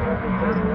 Спасибо.